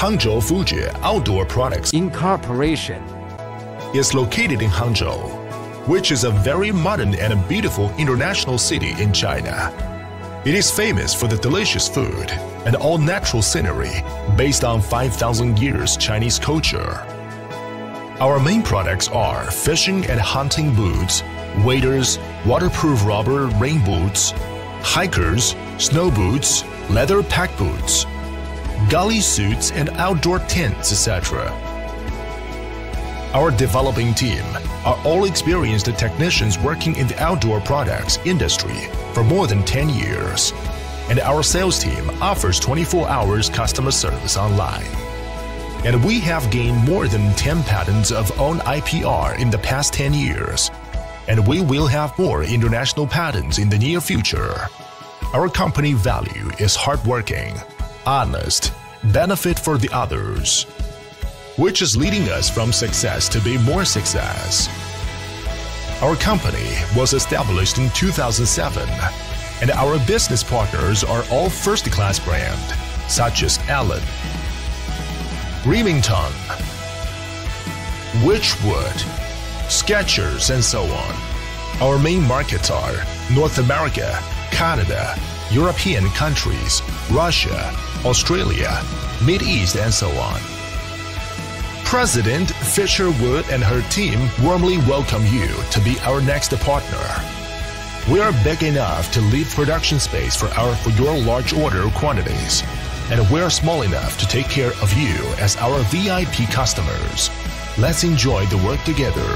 Hangzhou Fujie Outdoor Products Incorporation is located in Hangzhou, which is a very modern and a beautiful international city in China. It is famous for the delicious food and all natural scenery based on 5,000 years Chinese culture. Our main products are fishing and hunting boots, waders, waterproof rubber rain boots, hikers, snow boots, leather pack boots, ghillie suits and outdoor tents, etc. Our developing team are all experienced technicians working in the outdoor products industry for more than 10 years. And our sales team offers 24 hours customer service online. And we have gained more than 10 patents of own IPR in the past 10 years. And we will have more international patents in the near future. Our company value is hardworking, honest, benefit for the others, which is leading us from success to be more success. Our company was established in 2007, and our business partners are all first-class brand, such as Allen, Remington, Witchwood, Skechers, and so on. Our main markets are North America, Canada, European countries, Russia, Australia, Mid East, and so on. President Fisher Wood and her team warmly welcome you to be our next partner. We are big enough to leave production space for our for your large order quantities, and we're small enough to take care of you as our VIP customers. Let's enjoy the work together.